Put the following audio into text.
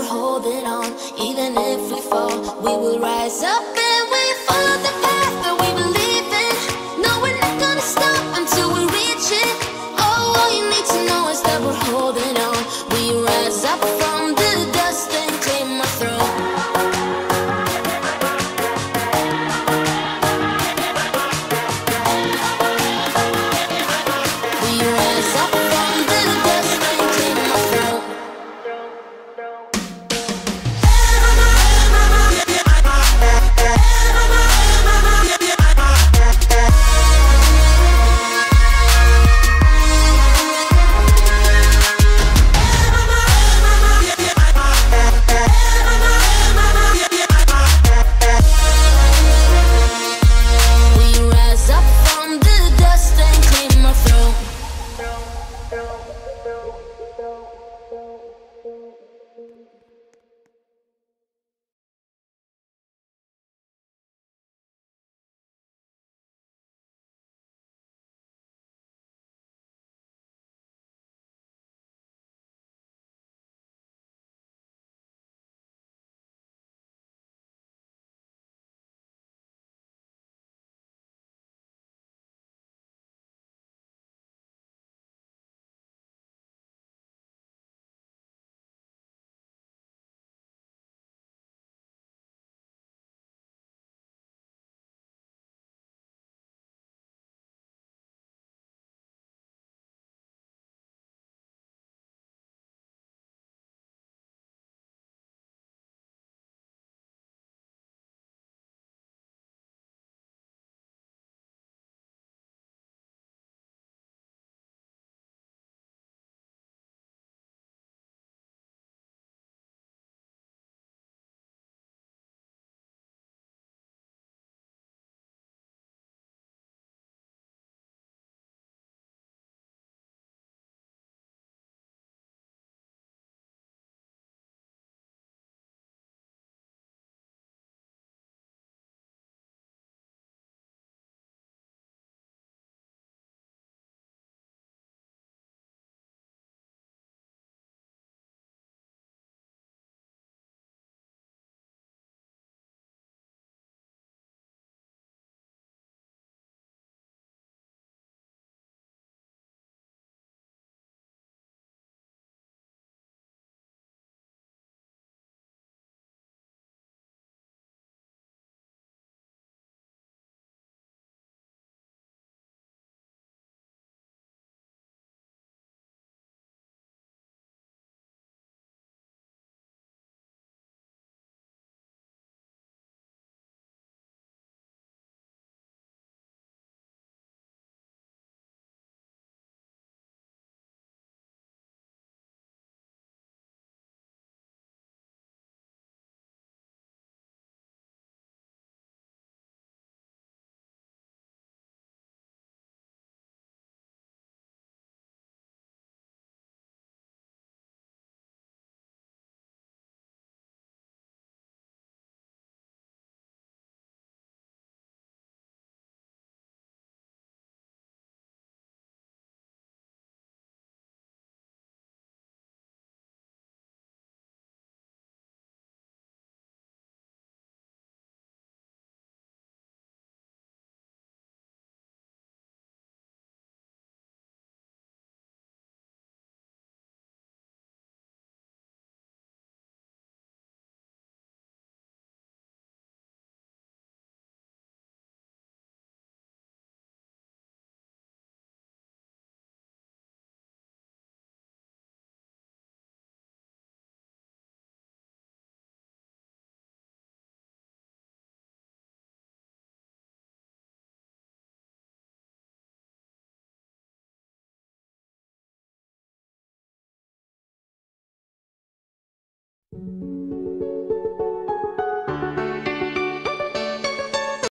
we're holding on. Even if we fall, we will rise up and we